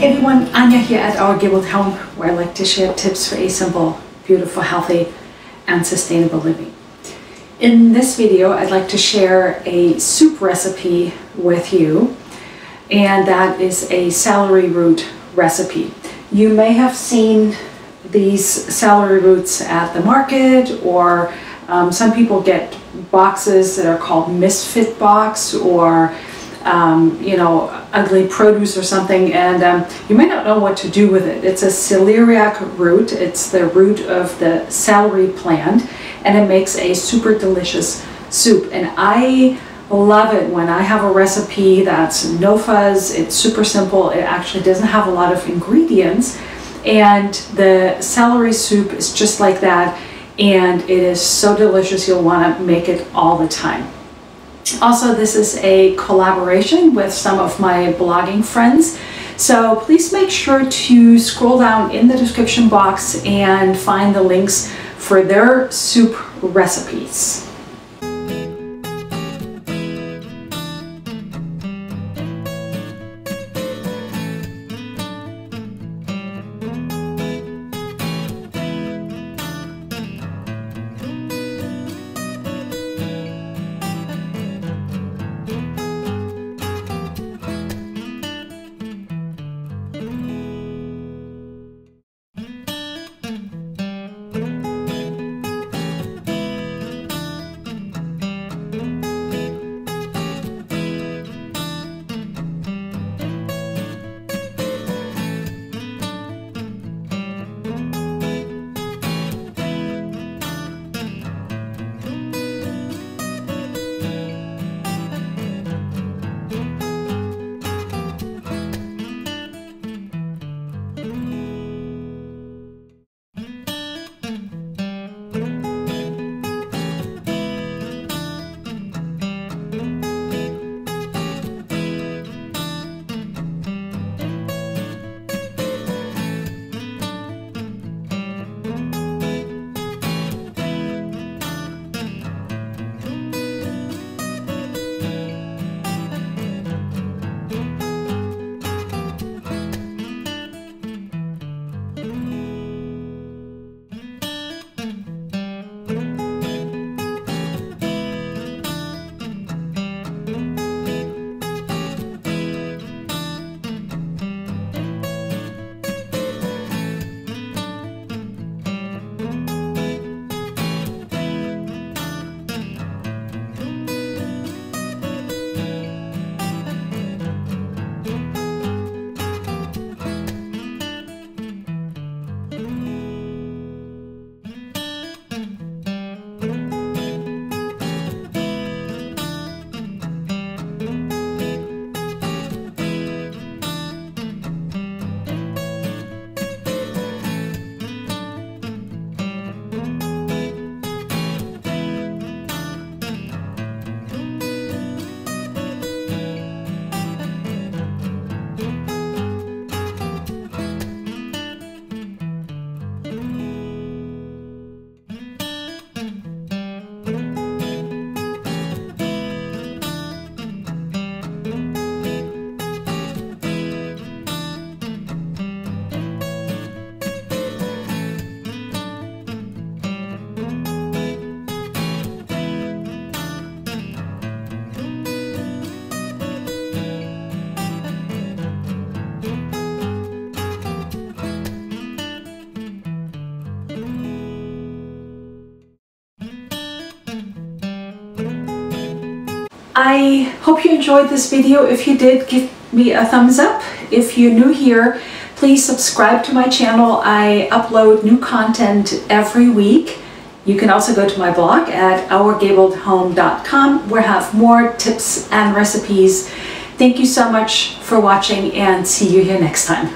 Hey everyone, Anya here at Our Gabled Home, where I like to share tips for a simple, beautiful, healthy, and sustainable living. In this video, I'd like to share a soup recipe with you, and that is a celery root recipe. You may have seen these celery roots at the market, or um, some people get boxes that are called misfit box, or um, you know, ugly produce or something, and um, you might not know what to do with it. It's a celeriac root. It's the root of the celery plant, and it makes a super delicious soup. And I love it when I have a recipe that's no fuzz, it's super simple, it actually doesn't have a lot of ingredients, and the celery soup is just like that, and it is so delicious you'll want to make it all the time. Also, this is a collaboration with some of my blogging friends. So please make sure to scroll down in the description box and find the links for their soup recipes. I hope you enjoyed this video. If you did, give me a thumbs up. If you're new here, please subscribe to my channel. I upload new content every week. You can also go to my blog at ourgabledhome.com where I have more tips and recipes. Thank you so much for watching and see you here next time.